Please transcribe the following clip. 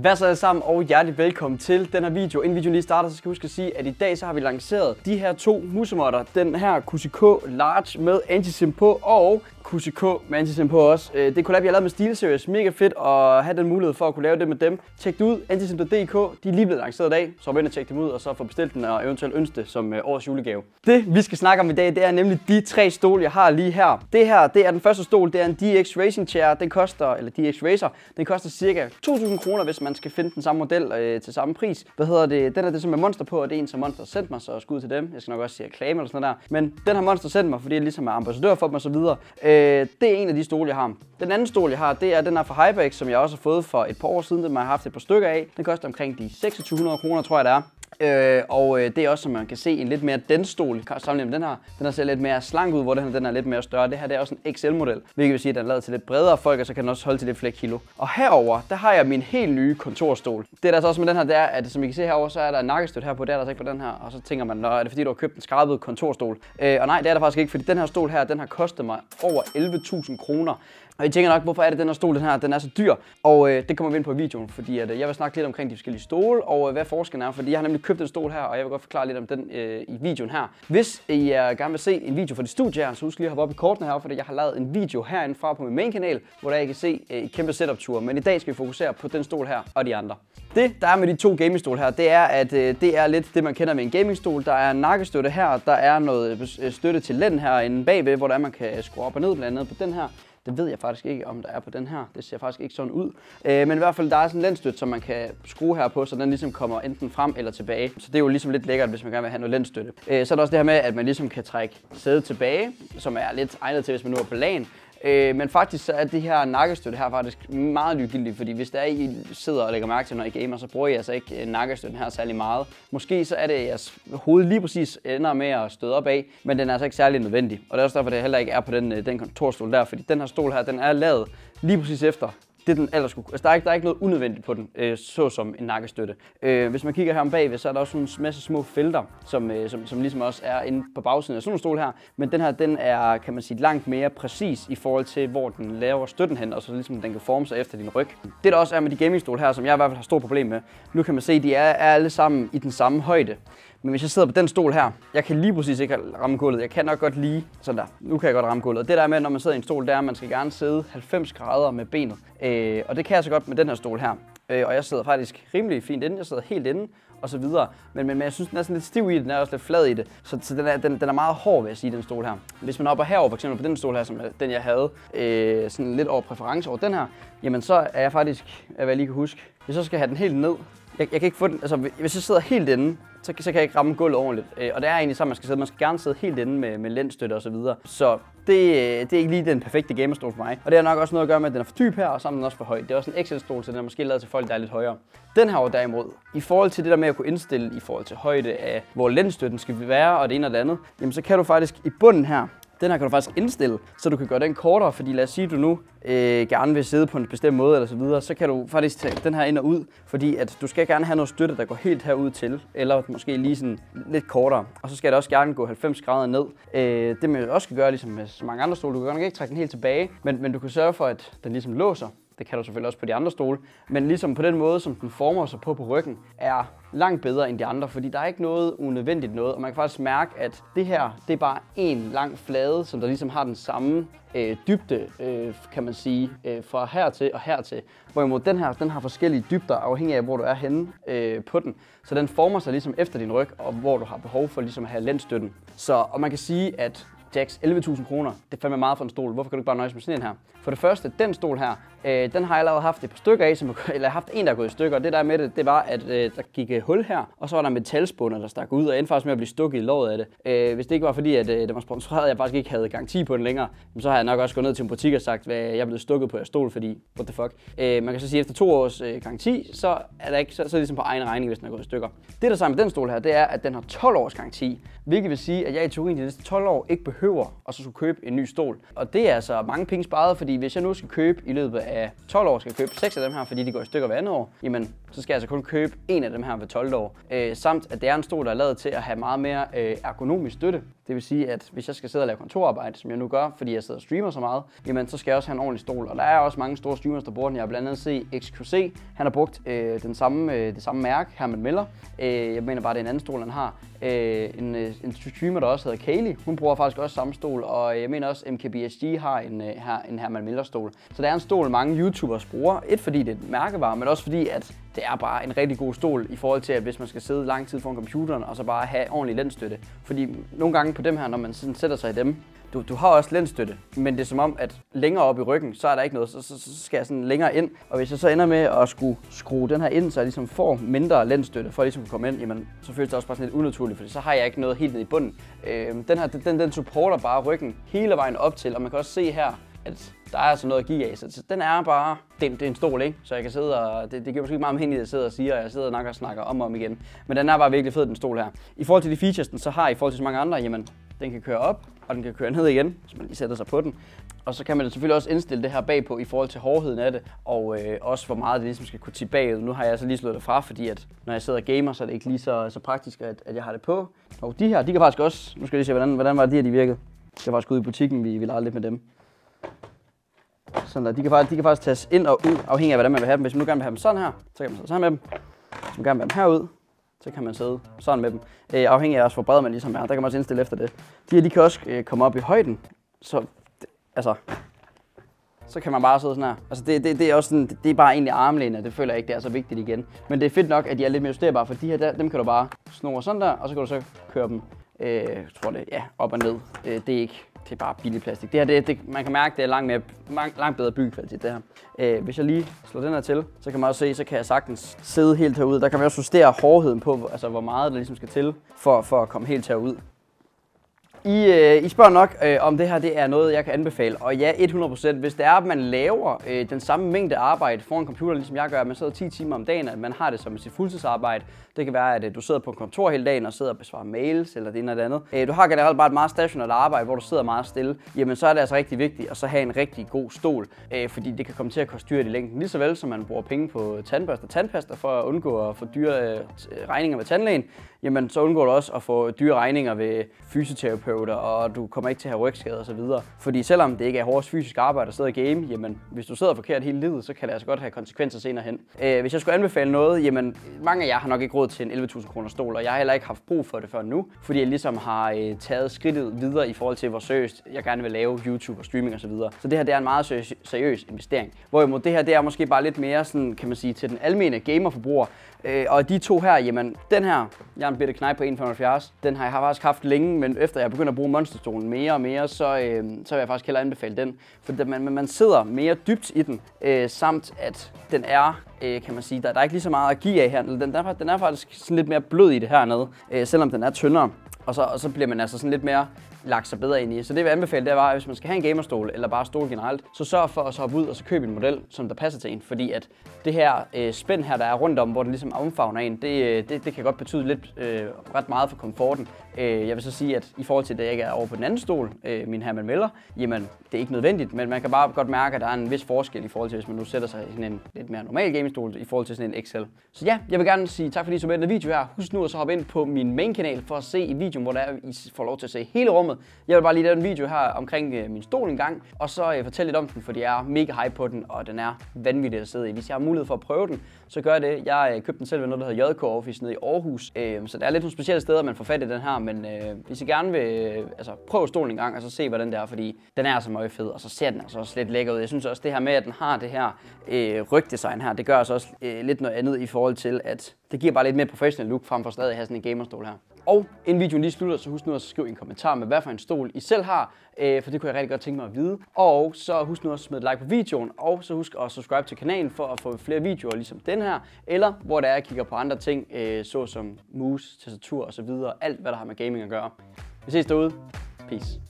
Hvad så alle sammen, og hjertelig velkommen til den her video. Inden videoen lige starter, så skal jeg huske at sige, at i dag så har vi lanceret de her to musemotter. Den her QCK Large med anti på, og QCK med anti på også. Øh, det collab, jeg har lavet med SteelSeries. Mega fedt at have den mulighed for at kunne lave det med dem. Tjek det ud, antisim.dk. De er lige blevet lanceret i dag, så ind og tjek dem ud, og så få bestilt den og eventuelt ønske det som øh, årets julegave. Det, vi skal snakke om i dag, det er nemlig de tre stole, jeg har lige her. Det her, det er den første stol, det er en DX Racing Chair. Den koster, eller DX Racer, den koster cirka 2.000 kroner, hvis man skal finde den samme model øh, til samme pris. Hvad hedder det? Den er det som er Monster på, og det er en, som Monster sendt mig, så skud til dem. Jeg skal nok også sige reklame eller sådan noget der. Men den har Monster sendt mig, fordi jeg ligesom er ambassadør for dem og så videre. Øh, det er en af de stole, jeg har. Den anden stol, jeg har, det er den her fra Hypex, som jeg også har fået for et par år siden. Den har jeg haft et par stykker af. Den koster omkring de 2600 kroner, tror jeg det er. Øh, og øh, det er også, som man kan se, en lidt mere den stol sammenlignet med den her. Den her ser lidt mere slank ud, hvor den her den er lidt mere større. Det her det er også en XL-model, hvilket vil sige, at den er lavet til lidt bredere folk, og så kan den også holde til lidt flere kilo. Og herover der har jeg min helt nye kontorstol. Det der så også med den her, det er, at som I kan se herover, så er der en nakkestøt her på, det er der altså ikke på den her. Og så tænker man, Nå, er det fordi, du har købt en skrabet kontorstol? Øh, og nej, det er der faktisk ikke, fordi den her stol her, den har kostet mig over 11.000 kroner. Og I tænker nok, hvorfor er det den her stol, den her, den er så dyr? Og øh, det kommer vi ind på i videoen, fordi at, øh, jeg vil snakke lidt omkring de forskellige stole, og øh, hvad forskellen er, fordi jeg har nemlig købt en stol her, og jeg vil godt forklare lidt om den øh, i videoen her. Hvis øh, I er gerne vil se en video fra det studie her, så husk lige at hoppe op i kortene her, fordi jeg har lavet en video herinde fra på min main kanal, hvor der I kan se øh, et kæmpe setup-tur. Men i dag skal vi fokusere på den stol her og de andre. Det, der er med de to gamingstol her, det er, at øh, det er lidt det, man kender med en gamingstol. Der er nakkestøtte her, der er noget øh, støtte til lænden herinde bagved, hvor der man kan skrue op og ned, blandt andet på den her. Det ved jeg faktisk ikke, om der er på den her. Det ser faktisk ikke sådan ud. Øh, men i hvert fald, der er sådan en lændstøtte, som man kan skrue her på, så den ligesom kommer enten frem eller tilbage. Så det er jo ligesom lidt lækkert, hvis man gerne vil have noget lændstøtte. Øh, så er der også det her med, at man ligesom kan trække sædet tilbage, som er lidt egnet til, hvis man nu er på lagen. Øh, men faktisk så er det her nakkestøtte her faktisk meget ligegyldigt, fordi hvis der er, I sidder og lægger mærke til, når I gamer, så bruger I altså ikke øh, nakkestøtten her særlig meget. Måske så er det, at jeres hoved lige præcis ender med at støde op af, men den er altså ikke særlig nødvendig. Og det er også derfor, det heller ikke er på den, øh, den kontorstol der, fordi den her stol her, den er lavet lige præcis efter det den ellers skulle. Altså, der er ikke, der er ikke noget unødvendigt på den, øh, såsom en nakkestøtte. Øh, hvis man kigger her om bagved, så er der også en masse små felter, som, øh, som, som ligesom også er inde på bagsiden af sådan en stol her. Men den her, den er, kan man sige, langt mere præcis i forhold til, hvor den laver støtten hen, og så ligesom den kan forme sig efter din ryg. Det der også er med de gamingstol her, som jeg i hvert fald har stort problem med, nu kan man se, de er, er alle sammen i den samme højde. Men hvis jeg sidder på den stol her, jeg kan lige præcis ikke ramme gulvet. Jeg kan nok godt lige sådan der. Nu kan jeg godt ramme gulvet. Og det der med, når man sidder i en stol, det er, at man skal gerne sidde 90 grader med benet. Øh, og det kan jeg så godt med den her stol her. Øh, og jeg sidder faktisk rimelig fint inde. Jeg sidder helt inde og så videre. Men, men, men jeg synes, den er sådan lidt stiv i det, den er også lidt flad i det. Så, så den, er, den, den er meget hård, vil jeg sige, den stol her. Hvis man hopper herover, for eksempel på den stol her, som er den jeg havde, øh, sådan lidt over præference over den her, jamen så er jeg faktisk, hvad jeg lige kan huske, hvis jeg så skal have den helt ned, jeg, jeg kan ikke få den, altså hvis jeg sidder helt inde, så, så kan jeg ikke ramme gulvet ordentligt. Øh, og det er egentlig sådan, man skal sidde. Man skal gerne sidde helt inde med, med lændstøtte og så videre. Så det, øh, det er ikke lige den perfekte gamerstol for mig. Og det har nok også noget at gøre med, at den er for dyb her, og sammen den også for høj. Det er også en XL-stol, så den er måske lavet til folk, der er lidt højere. Den her derimod, i forhold til det der med at kunne indstille i forhold til højde af, hvor lændstøtten skal være, og det ene og det andet, jamen så kan du faktisk i bunden her, den her kan du faktisk indstille, så du kan gøre den kortere, fordi lad os sige, at du nu øh, gerne vil sidde på en bestemt måde eller så videre, så kan du faktisk tage den her ind og ud, fordi at du skal gerne have noget støtte, der går helt herud til, eller måske lige sådan lidt kortere. Og så skal det også gerne gå 90 grader ned. Øh, det man også kan gøre, ligesom med så mange andre stole, du kan godt ikke trække den helt tilbage, men, men du kan sørge for, at den ligesom låser, det kan du selvfølgelig også på de andre stole. Men ligesom på den måde, som den former sig på på ryggen, er langt bedre end de andre, fordi der er ikke noget unødvendigt noget. Og man kan faktisk mærke, at det her, det er bare en lang flade, som der ligesom har den samme øh, dybde, øh, kan man sige, øh, fra her til og her til. Hvorimod den her, den har forskellige dybder, afhængig af, hvor du er henne øh, på den. Så den former sig ligesom efter din ryg, og hvor du har behov for ligesom at have lændstøtten. Så, og man kan sige, at Jax, 11.000 kroner. Det er fandme meget for en stol. Hvorfor kan du ikke bare nøjes med sådan en her? For det første, den stol her, øh, den har jeg allerede haft et par stykker af, som, eller haft en, der er gået i stykker. Det der med det, det var, at øh, der gik et hul her, og så var der metalspunder, der stak ud, og endte faktisk med at blive stukket i låret af det. Øh, hvis det ikke var fordi, at øh, det var sponsoreret, og jeg faktisk ikke havde garanti på den længere, så har jeg nok også gået ned til en butik og sagt, at jeg er blevet stukket på jeres stol, fordi, what the fuck. Øh, man kan så sige, at efter to års øh, garanti, så er der ikke, så, så er det ligesom på egen regning, hvis den er gået i stykker. Det der sammen med den stol her, det er, at den har 12 års garanti, hvilket vil sige, at jeg i teorien de næste 12 år ikke behøver at så skulle købe en ny stol. Og det er altså mange penge sparet, fordi hvis jeg nu skal købe i løbet af 12 år, skal jeg købe 6 af dem her, fordi de går i stykker hver andet år, jamen så skal jeg altså kun købe en af dem her ved 12 år. Øh, samt at det er en stol, der er lavet til at have meget mere øh, ergonomisk støtte. Det vil sige, at hvis jeg skal sidde og lave kontorarbejde, som jeg nu gør, fordi jeg sidder og streamer så meget, jamen så skal jeg også have en ordentlig stol. Og der er også mange store streamers, der bruger den. Jeg har blandt andet set XQC. Han har brugt øh, den samme, øh, det samme mærke, Herman Miller. Øh, jeg mener bare, det er en anden stol, han har. Øh, en, øh, en streamer, der også hedder Kaylee, hun bruger faktisk også samme stol. Og jeg mener også, MKBSG har en, øh, her, en Herman Miller stol. Så det er en stol, mange YouTubers bruger. Et fordi det er et mærkevare, men også fordi, at det er bare en rigtig god stol i forhold til, at hvis man skal sidde lang tid foran computeren og så bare have ordentlig lændstøtte. Fordi nogle gange på dem her, når man sådan sætter sig i dem, du, du har også lændstøtte, men det er som om, at længere op i ryggen, så er der ikke noget, så, så, så skal jeg sådan længere ind. Og hvis jeg så ender med at skulle skrue den her ind, så jeg ligesom får mindre lændstøtte, for ligesom at ligesom kunne komme ind, jamen, så føles det også bare sådan lidt unaturligt, fordi så har jeg ikke noget helt ned i bunden. Øh, den her, den, den supporter bare ryggen hele vejen op til, og man kan også se her, at der er altså noget at give af. Så den er bare, det, det er en stol, ikke? Så jeg kan sidde og, det, det giver måske ikke meget mening, at jeg sidder og siger, og jeg sidder nok og snakker om og om igen. Men den er bare virkelig fed, den stol her. I forhold til de features, den så har i forhold til så mange andre, jamen, den kan køre op, og den kan køre ned igen, hvis man lige sætter sig på den. Og så kan man selvfølgelig også indstille det her bagpå i forhold til hårdheden af det, og øh, også hvor meget det ligesom skal kunne tippe bagud. Nu har jeg altså lige slået det fra, fordi at når jeg sidder og gamer, så er det ikke lige så, så praktisk, at, at jeg har det på. Og de her, de kan faktisk også, nu skal jeg lige se, hvordan, hvordan var det, de her, de virkede. Jeg var faktisk ude ud i butikken, vi, vi legede lidt med dem. Sådan der. De kan, faktisk, de kan faktisk tages ind og ud, afhængig af hvordan man vil have dem. Hvis man nu gerne vil have dem sådan her, så kan man sidde sådan med dem. Hvis man gerne vil have dem herud, så kan man sidde sådan med dem. Øh, afhængig af også, hvor bred man ligesom er. Der kan man også indstille efter det. De her, de kan også øh, komme op i højden. Så, altså, så kan man bare sidde sådan her. Altså det, det, det er også sådan, det, det er bare egentlig armlæne, det føler jeg ikke, det er så vigtigt igen. Men det er fedt nok, at de er lidt mere justerbare, for de her, der, dem kan du bare snore sådan der, og så kan du så køre dem, øh, jeg tror det, ja, op og ned. Øh, det er ikke, det er bare billig plastik. Det her, det, det, man kan mærke, det er langt, mere, langt, langt bedre byggekvalitet, det her. Øh, hvis jeg lige slår den her til, så kan man også se, så kan jeg sagtens sidde helt herude. Der kan man også justere hårdheden på, altså hvor meget der ligesom skal til, for, for at komme helt herud. I, øh, I spørger nok, øh, om det her det er noget, jeg kan anbefale. Og ja, 100%. Hvis det er, at man laver øh, den samme mængde arbejde foran computer, ligesom jeg gør, at man sidder 10 timer om dagen, at man har det som sit fuldtidsarbejde. Det kan være, at øh, du sidder på et kontor hele dagen og sidder og besvarer mails eller det ene eller det andet. Øh, du har generelt bare et meget stationært arbejde, hvor du sidder meget stille. Jamen, så er det altså rigtig vigtigt at så have en rigtig god stol, øh, fordi det kan komme til at koste dyrt i længden. Lige så vel som man bruger penge på tandbørste og tandpasta for at undgå at få dyre øh, regninger med tandlægen, jamen så undgår du også at få dyre regninger ved fysioterapeuter, og du kommer ikke til at have rygskader osv. Fordi selvom det ikke er hårdt fysisk arbejde at sidde og game, jamen hvis du sidder forkert hele livet, så kan det altså godt have konsekvenser senere hen. Øh, hvis jeg skulle anbefale noget, jamen mange af jer har nok ikke råd til en 11.000 kroner stol, og jeg har heller ikke haft brug for det før nu, fordi jeg ligesom har øh, taget skridtet videre i forhold til, hvor seriøst jeg gerne vil lave YouTube og streaming osv. Så, så det her det er en meget seriøs, seriøs investering. Hvorimod det her det er måske bare lidt mere sådan, kan man sige, til den almene gamerforbruger, Øh, og de to her, jamen den her, jeg har en bitte knæp på 1,75, den har jeg faktisk haft længe, men efter jeg begynder at bruge monsterstolen mere og mere, så, øh, så vil jeg faktisk hellere anbefale den. For man, man sidder mere dybt i den, øh, samt at den er, øh, kan man sige, der, der er ikke lige så meget at give af her. Den, den, er, den er faktisk sådan lidt mere blød i det hernede, øh, selvom den er tyndere. Og så, og så bliver man altså sådan lidt mere lagt sig bedre ind i. Så det vil anbefale, det var, at hvis man skal have en gamerstol, eller bare stol generelt, så sørg for at så hoppe ud og så købe en model, som der passer til en. Fordi at det her øh, spænd her, der er rundt om, hvor den ligesom omfavner en, det, øh, det, det kan godt betyde lidt øh, ret meget for komforten. Øh, jeg vil så sige, at i forhold til det, jeg ikke er over på den anden stol, øh, min Herman Møller, jamen det er ikke nødvendigt, men man kan bare godt mærke, at der er en vis forskel i forhold til, hvis man nu sætter sig i sådan en lidt mere normal gamingstol i forhold til sådan en XL. Så ja, jeg vil gerne sige tak fordi I så med den video her. Husk nu at så hoppe ind på min main kanal for at se i videoen, hvor der er, I får lov til at se hele rummet. Jeg vil bare lige lave en video her omkring øh, min stol en gang, og så øh, fortælle lidt om den, fordi jeg er mega hype på den, og den er vanvittig at sidde i. Hvis jeg har mulighed for at prøve den, så gør det. Jeg øh, købte den selv ved noget, der hedder JK Office nede i Aarhus, øh, så der er lidt nogle specielle steder, man får fat i den her, men øh, hvis I gerne vil øh, altså, prøve stolen en gang, og så se, hvordan det er, fordi den er så meget fed, og så ser den altså også lidt lækker ud. Jeg synes også, det her med, at den har det her øh, rygdesign her, det gør altså også øh, lidt noget andet i forhold til, at det giver bare lidt mere professionel look, frem for stadig at have sådan en gamerstol her. Og inden videoen lige slutter, så husk nu at skrive en kommentar med, hvad for en stol I selv har, øh, for det kunne jeg rigtig godt tænke mig at vide. Og så husk nu at smide et like på videoen, og så husk at subscribe til kanalen for at få flere videoer ligesom den her, eller hvor der er, jeg kigger på andre ting, øh, såsom mus, tastatur og så videre, alt hvad der har med gaming at gøre. Vi ses derude. Peace.